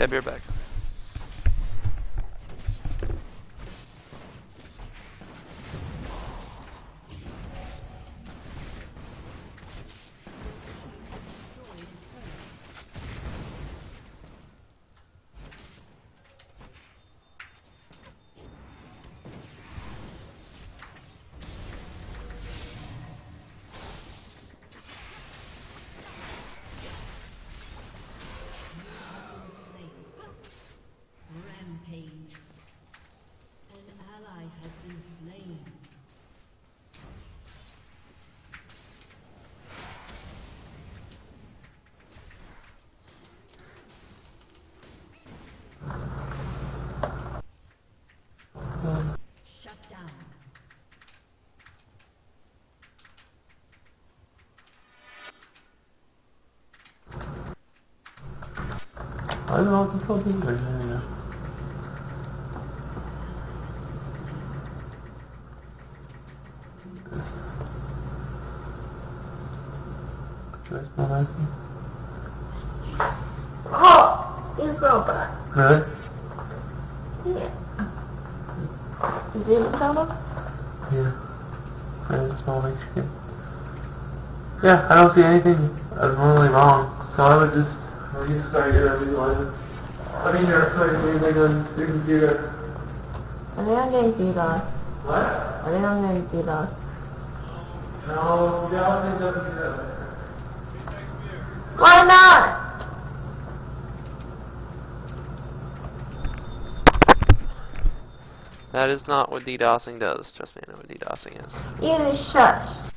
I'll be right back. I oh, don't know what the fuck is there. Yeah. This. Do I smell nicely? Oh, he's so bad. Really? Yeah. Did you tell him? Yeah. I just smell Mexican. Yeah, I don't see anything abnormally wrong, so I would just restart your reload. I mean, your anything on your computer. I think I'm getting DDoS. What? I think I'm getting DDoS. No, Galaxy doesn't do that. Why not? That is not what DDoSing does. Trust me, I know what DDoSing is. You just shush.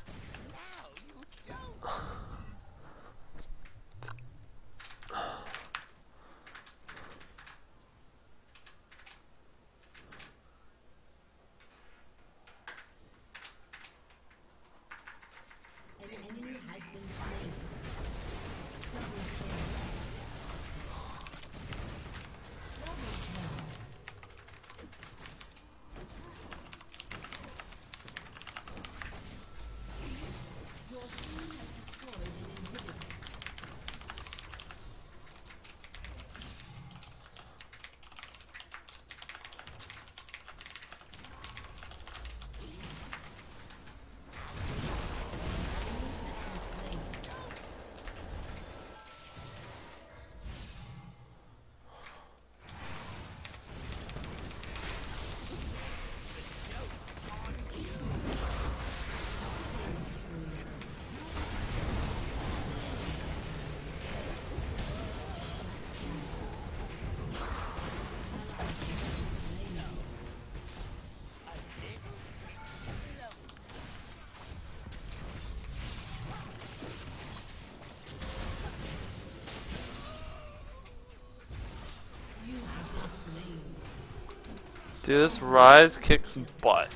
Dude, this Ryze kicks butt.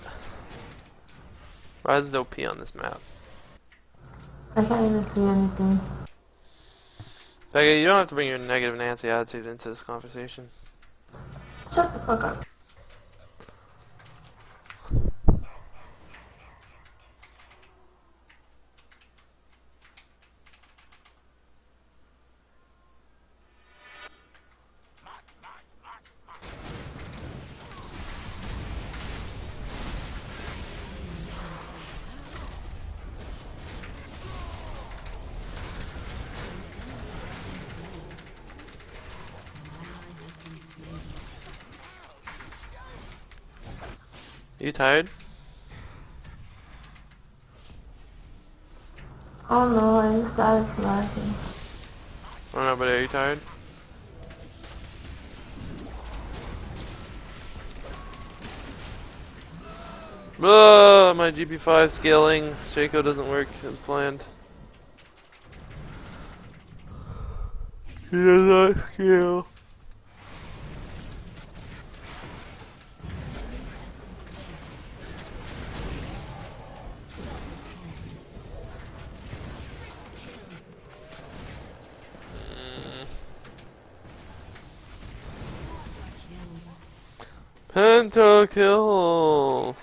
Ryze is OP on this map. I can't even see anything. Becca, you don't have to bring your negative Nancy attitude into this conversation. Shut the fuck up. You tired? Oh no, I just started slashing. I don't know, but are you tired? Ah, my GP5 scaling Shaco doesn't work as planned. He does not scale. Pentakill!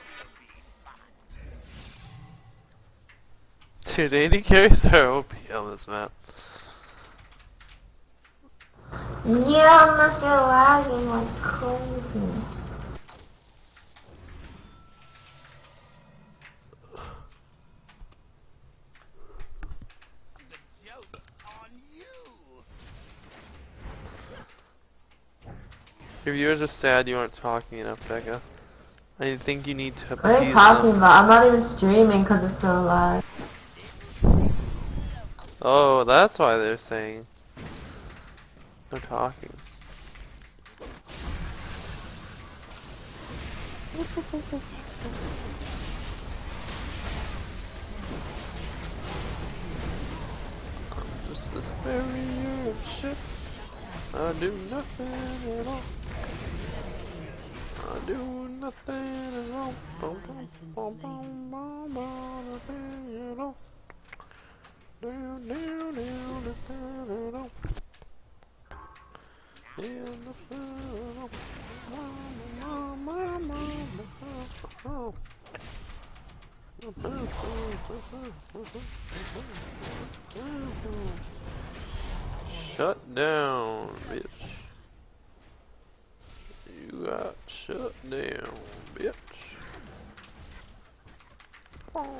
Dude, AD carries are OP on this map. Yeah, unless you're lagging like crazy. The joke's on you. Your viewers are sad you aren't talking enough, Becca. I think you need to What are you them. talking about? I'm not even streaming because it's so loud. Oh, that's why they're saying no talking. Just this barrier of shit. I do nothing at all. I do nothing all. Nothing at all. Down, down, down, nothing at all. Shut down, bitch. You shut down, bitch. Oh.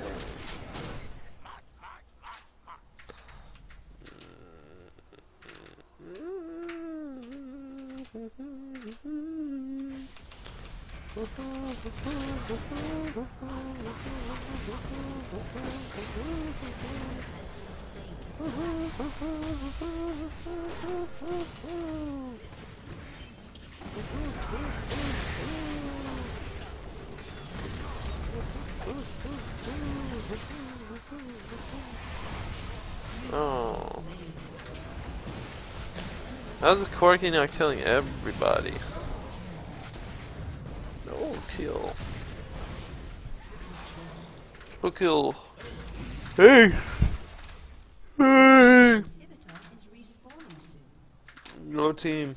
Oh. How's this Corky not killing everybody? No kill. No kill. Hey! Hey! No team.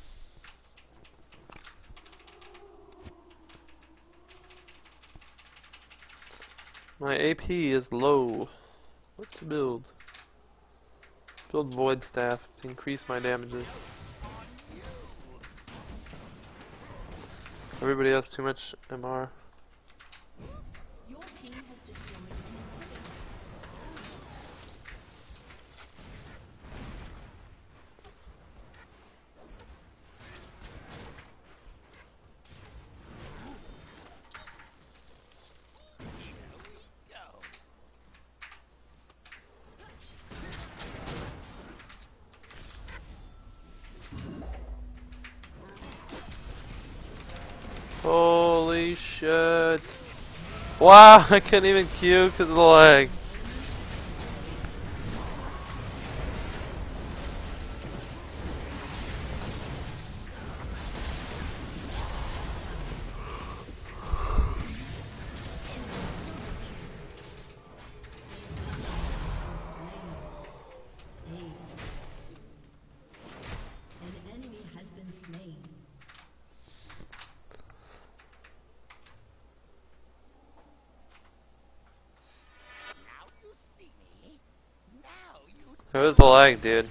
My AP is low. What to build? Build Void Staff to increase my damages. Everybody has too much MR. shit. Wow, I couldn't even queue because of the lag. An enemy has been slain. Now you see me. Now you Was the lag, dude.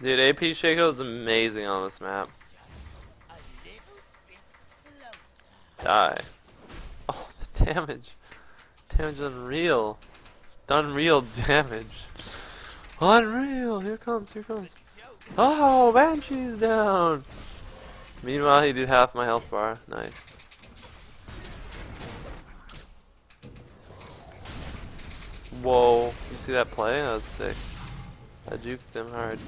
Dude, AP Shaco is amazing on this map. Die. Oh, the damage. Damage unreal. Unreal damage. Unreal. Here comes, here comes. Oh, Banshee's down. Meanwhile, he did half my health bar. Nice. Whoa. You see that play? That was sick. I juked him hard.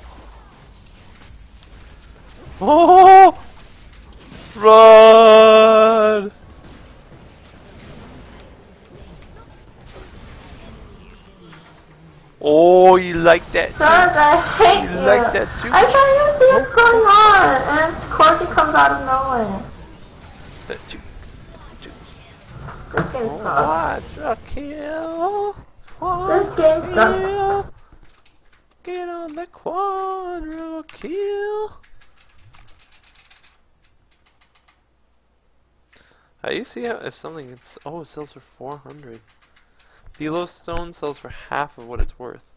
Oh! Run! Oh, you like that? Sir, I hate You you. like that too? I can't even see what's going on. And Corky comes out of nowhere. That you? This game Oh, what's a kill? This game sucks. Get on the quadra kill. How you see how if something gets oh it sells for 400. Delos stone sells for half of what it's worth.